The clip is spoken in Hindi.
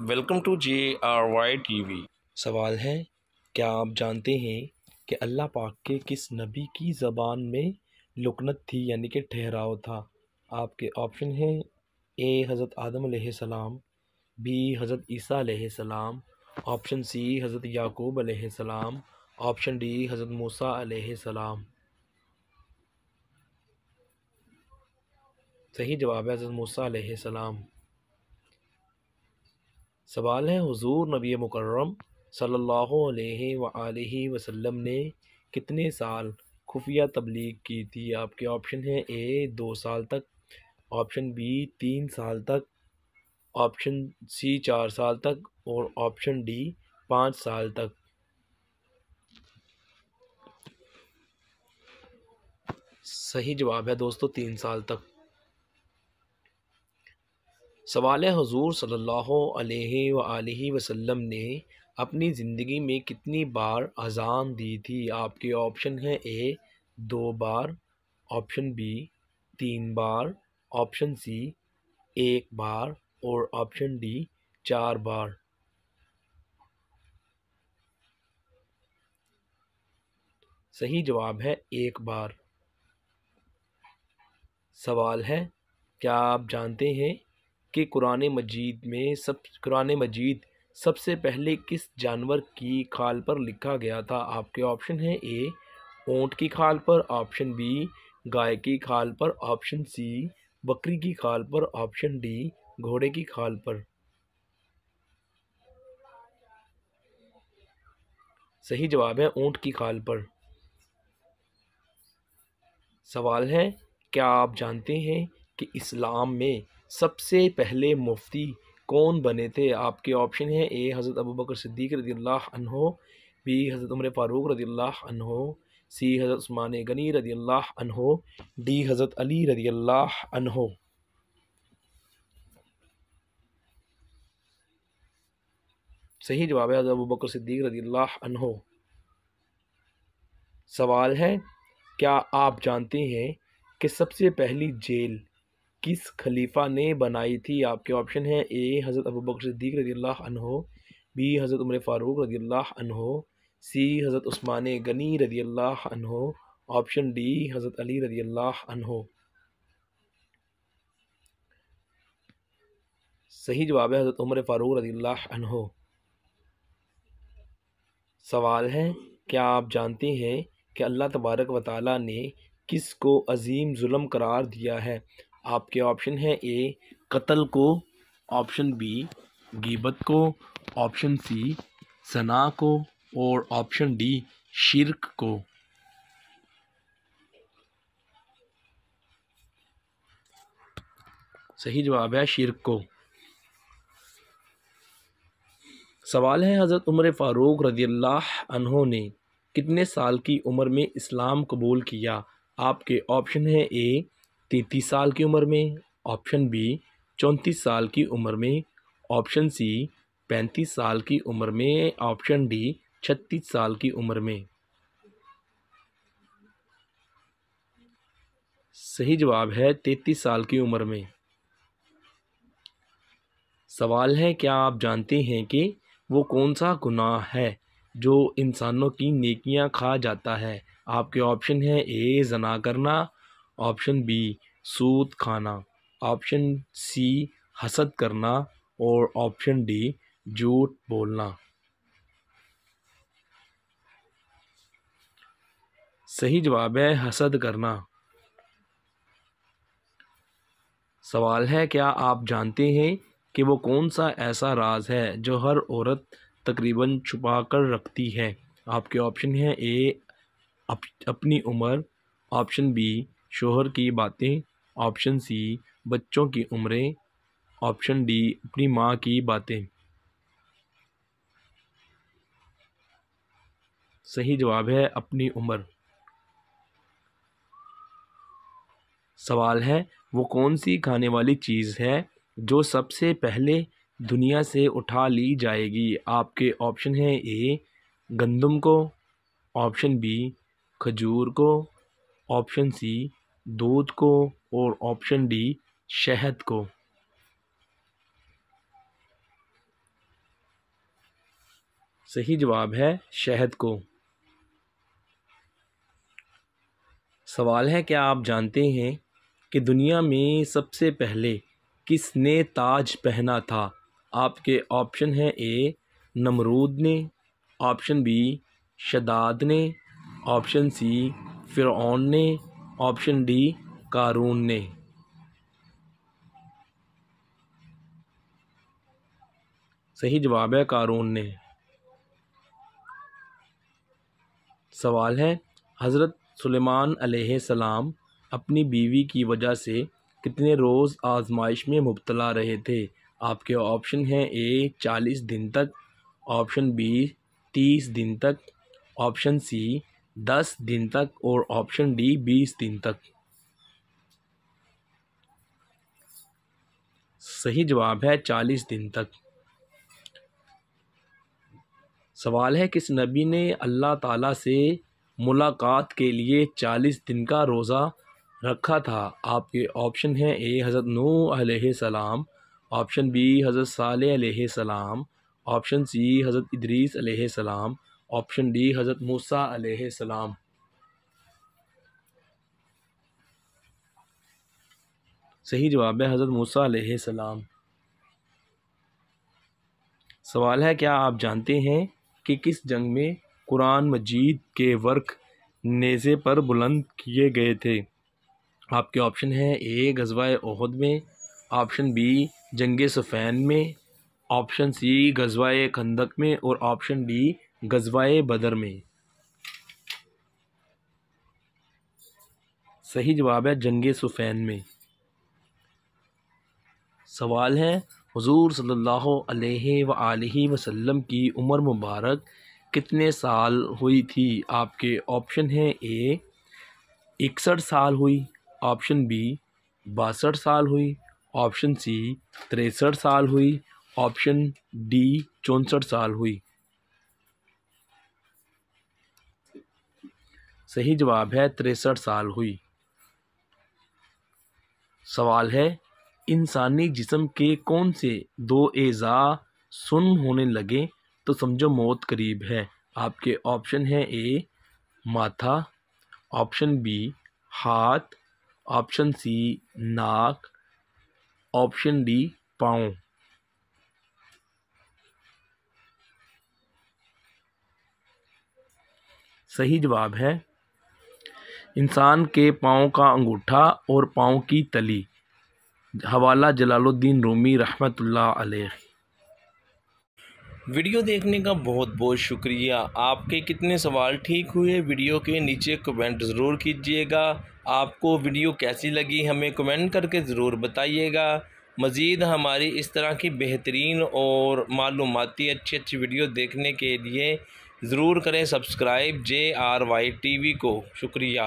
Welcome to J R Y TV we सवाल है, क्या आप जानते हैं कि अल्लाह पाक के किस नबी की ज़बान में लुकनत थी, यानी कि ठहराव था? आपके ऑप्शन हैं, ए, हज़रत आदम सलाम, बी, हज़रत ईसा सलाम, ऑप्शन सी, हज़रत याकूब सलाम, ऑप्शन डी, हज़रत मूसा सलाम। सही जवाब है हज़रत मूसा सलाम। सवाल है। हुजूर नबी मुकर्रम सल्लल्लाहु अलैहि वसल्लम ने कितने साल खुफिया तबलीग की थी? आपके ऑप्शन है ए, दो साल तक, ऑप्शन बी, तीन साल तक, ऑप्शन सी, चार साल तक, और ऑप्शन डी, पाँच साल तक। सही जवाब है दोस्तों, तीन साल तक। सवाल हजूर अलैहि वसल्लम ने अपनी ज़िंदगी में कितनी बार अजान दी थी? आपके ऑप्शन है ए, दो बार, ऑप्शन बी, तीन बार, ऑप्शन सी, एक बार, और ऑप्शन डी, चार बार। सही जवाब है, एक बार। सवाल है, क्या आप जानते हैं कि कुरान मजीद में सब, कुरान मजीद सबसे पहले किस जानवर की खाल पर लिखा गया था? आपके ऑप्शन है ए ऊँट की खाल पर ऑप्शन बी गाय की खाल पर ऑप्शन सी बकरी की खाल पर ऑप्शन डी घोड़े की खाल पर। सही जवाब है ऊँट की खाल पर। सवाल है, क्या आप जानते हैं कि इस्लाम में सबसे पहले मुफ्ती कौन बने थे? आपके ऑप्शन हैं ए हज़रत अबू बकर सिद्दीक रदी अनहो बी हज़रत उमर फ़ारूक रदी अनहो सी हज़रत उस्मान गनी रदी अनहो डी हज़रत अली रदी अनहो। सही जवाब है, हज़रत अबू बकर सिद्दीक रदी अनहो। सवाल है, क्या आप जानते हैं कि सबसे पहली जेल किस खलीफा ने बनाई थी? आपके ऑप्शन है ए हज़रत अबू बकर सिद्दीक रज़ी अल्लाह अनहो बी हज़रत उमर फ़ारूक रज़ी अल्लाह अनहो सी हज़रत उस्मान गनी रज़ी अल्लाह अनहो ऑप्शन डी हज़रत अली रज़ी अल्लाह अनहो। सही जवाब है हज़रत उमर फ़ारूक रज़ी अल्लाह अनहो। सवाल है, क्या आप जानते हैं कि अल्लाह तबारक व ने किस को अजीम जुल्म करार दिया है? आपके ऑप्शन है ए कत्ल को ऑप्शन बी गिबत को ऑप्शन सी सना को, और ऑप्शन डी शिरक को। सही जवाब है शिरक को। सवाल है, हज़रत उमर फ़ारूक रज़ी अल्लाह ने कितने साल की उम्र में इस्लाम कबूल किया? आपके ऑप्शन है ए तैतीस साल की उम्र में, ऑप्शन बी, चौंतीस साल की उम्र में, ऑप्शन सी, पैंतीस साल की उम्र में, ऑप्शन डी, छत्तीस साल की उम्र में। सही जवाब है तैतीस साल की उम्र में। सवाल है, क्या आप जानते हैं कि वो कौन सा गुनाह है जो इंसानों की नेकियाँ खा जाता है? आपके ऑप्शन है ए, जना करना ऑप्शन बी सूद खाना। ऑप्शन सी हसद करना। और ऑप्शन डी झूठ बोलना। सही जवाब है हसद करना। सवाल है क्या आप जानते हैं कि वो कौन सा ऐसा राज है जो हर औरत तकरीबन छुपा कर रखती है? आपके ऑप्शन है ए अप, अपनी उम्र। ऑप्शन बी शोहर की बातें ऑप्शन सी बच्चों की उम्रें ऑप्शन डी अपनी माँ की बातें। सही जवाब है, अपनी उम्र। सवाल है, वो कौन सी खाने वाली चीज़ है जो सबसे पहले दुनिया से उठा ली जाएगी? आपके ऑप्शन हैं ए गंदम को ऑप्शन बी खजूर को ऑप्शन सी दूध को और ऑप्शन डी शहद को। सही जवाब है शहद को। सवाल है, क्या आप जानते हैं कि दुनिया में सबसे पहले किसने ताज पहना था? आपके ऑप्शन हैं ए नमरूद ने ऑप्शन बी शदाद ने ऑप्शन सी फ़िरौन ने ऑप्शन डी, कारून ने। सही जवाब है कारून ने। सवाल है, हज़रत सुलेमान सलाम अपनी बीवी की वजह से कितने रोज़ आजमाइश में मुबतला रहे थे? आपके ऑप्शन हैं ए, चालीस दिन तक, ऑप्शन बी, तीस दिन तक, ऑप्शन सी दस दिन तक और ऑप्शन डी बीस दिन तक। सही जवाब है चालीस दिन तक। सवाल है किस नबी ने अल्लाह ताला से मुलाकात के लिए चालीस दिन का रोज़ा रखा था? आपके ऑप्शन हैं ए, हज़रत नू सलाम ऑप्शन बी, हज़रत साल सलाम ऑप्शन सी, हज़रत इदरीस सलाम ऑप्शन डी, हज़रत मूसा सलाम। सही जवाब है हज़रत मूसा सलाम। सवाल है, क्या आप जानते हैं कि किस जंग में कुरान मजीद के वर्क नेज़े पर बुलंद किए गए थे? आपके ऑप्शन हैं ए गजवा ओहद में। ऑप्शन बी जंग सफ़ैन में। ऑप्शन सी गजवा खंदक में। और ऑप्शन डी गजवा बदर में। सही जवाब है जंग सुफ़ैन में। सवाल है, हुजूर सल्लल्लाहु अलैहि वसल्लम की उम्र मुबारक कितने साल हुई थी? आपके ऑप्शन हैं ए, इकसठ साल हुई, ऑप्शन बी, बासठ साल हुई, ऑप्शन सी, तिरसठ साल हुई, ऑप्शन डी, चौंसठ साल हुई। सही जवाब है, तिरसठ साल हुई। सवाल है, इंसानी जिस्म के कौन से दो एज़ा सुन होने लगे? तो समझो मौत करीब है। आपके ऑप्शन है ए, माथा, ऑप्शन बी, हाथ, ऑप्शन सी, नाक, ऑप्शन डी, पाँव। सही जवाब है इंसान के पाँव का अंगूठा और पाँव की तली। हवाला जलालुद्दीन रूमी अलैह। वीडियो देखने का बहुत बहुत शुक्रिया। आपके कितने सवाल ठीक हुए, वीडियो के नीचे कमेंट ज़रूर कीजिएगा। आपको वीडियो कैसी लगी, हमें कमेंट करके ज़रूर बताइएगा। मज़ीद हमारी इस तरह की बेहतरीन और मालूमती अच्छी अच्छी वीडियो देखने के लिए ज़रूर करें subscribe, J R Y TV we को। शुक्रिया।